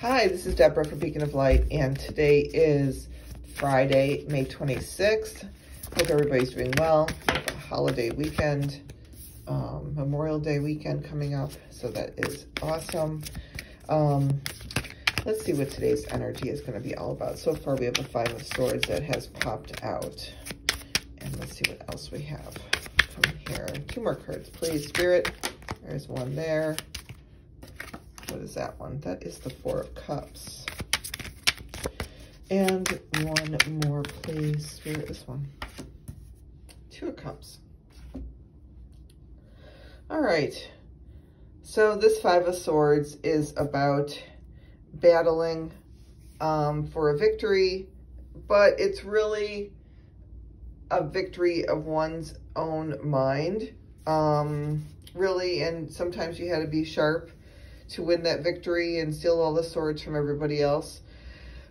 Hi, this is Deborah from Beacon of Light, and today is Friday, May 26th. Hope everybody's doing well. Holiday weekend, um, Memorial Day weekend coming up, so that is awesome. Um, let's see what today's energy is going to be all about. So far, we have a Five of Swords that has popped out. And let's see what else we have from here. Two more cards, please. Spirit, there's one there. What is that one? That is the Four of Cups. And one more, please. Where is this one? Two of Cups. All right. So this Five of Swords is about battling um, for a victory, but it's really a victory of one's own mind. Um, really, and sometimes you had to be sharp to win that victory and steal all the swords from everybody else.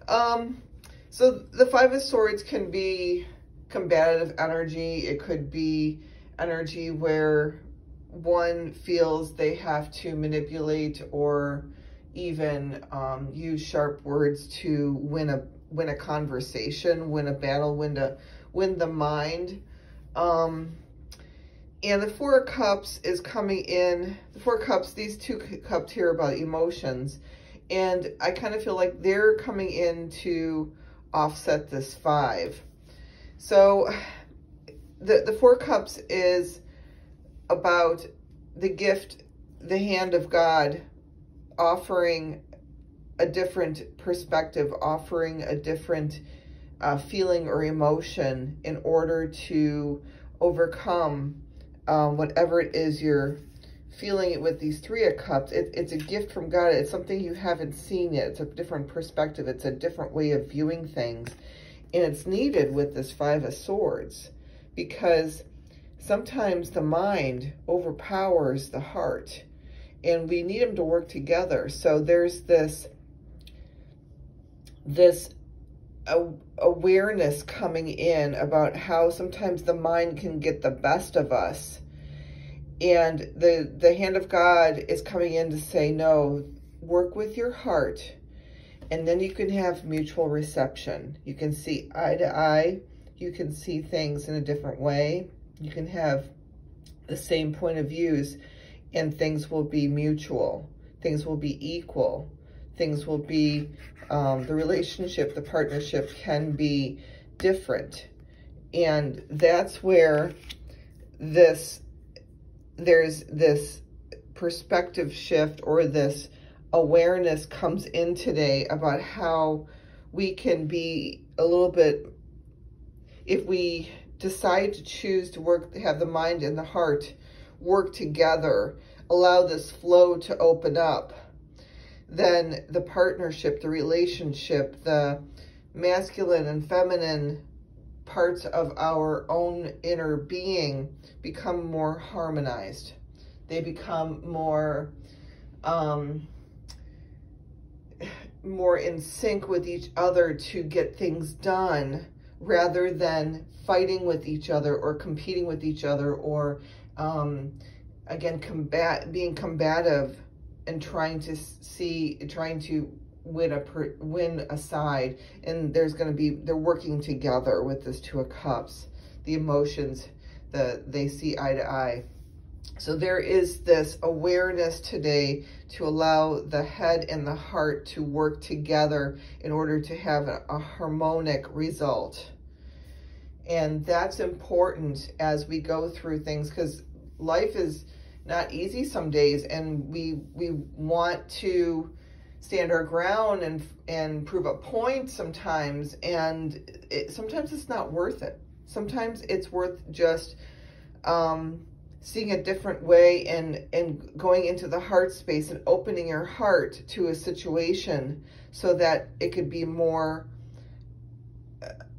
Um, so the Five of Swords can be combative energy. It could be energy where one feels they have to manipulate or even um, use sharp words to win a win a conversation, win a battle, win a win the mind. Um, and the Four Cups is coming in. The Four Cups, these two cups here about emotions. And I kind of feel like they're coming in to offset this five. So the, the Four Cups is about the gift, the hand of God offering a different perspective, offering a different uh, feeling or emotion in order to overcome um, whatever it is you're feeling it with these three of cups. It, it's a gift from God. It's something you haven't seen yet. It's a different perspective. It's a different way of viewing things. And it's needed with this five of swords because sometimes the mind overpowers the heart and we need them to work together. So there's this, this awareness coming in about how sometimes the mind can get the best of us. And the, the hand of God is coming in to say, no, work with your heart. And then you can have mutual reception. You can see eye to eye. You can see things in a different way. You can have the same point of views and things will be mutual. Things will be equal. Things will be um, the relationship, the partnership can be different. And that's where this, there's this perspective shift or this awareness comes in today about how we can be a little bit, if we decide to choose to work, have the mind and the heart work together, allow this flow to open up, then the partnership, the relationship, the masculine and feminine parts of our own inner being become more harmonized. They become more, um, more in sync with each other to get things done rather than fighting with each other or competing with each other or, um, again, combat, being combative and trying to see, trying to win a per, win a side. And there's going to be, they're working together with this Two of Cups. The emotions, the they see eye to eye. So there is this awareness today to allow the head and the heart to work together in order to have a, a harmonic result. And that's important as we go through things because life is not easy some days and we we want to stand our ground and and prove a point sometimes and it, sometimes it's not worth it. Sometimes it's worth just um, seeing a different way and and going into the heart space and opening your heart to a situation so that it could be more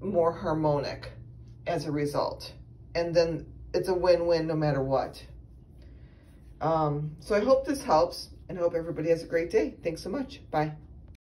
more harmonic as a result. And then it's a win-win no matter what um, so I hope this helps and hope everybody has a great day. Thanks so much. Bye.